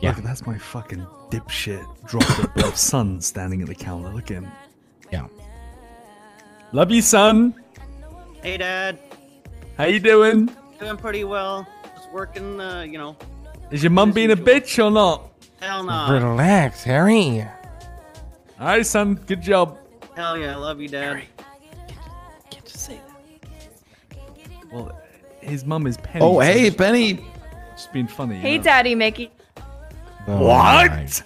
Yeah. Look, that's my fucking dipshit drop dead son standing at the counter. Look at him. Yeah. Love you, son. Hey, Dad. How you doing? Doing pretty well. Just working, uh, you know. Is your mum being a bitch or not? Hell no. Relax, Harry. All right, son. Good job. Hell yeah, I love you, Dad. Can't just say that. Well, his mum is Penny. Oh, so hey, she's Penny. Just being funny. you Hey, know? Daddy Mickey. Oh What?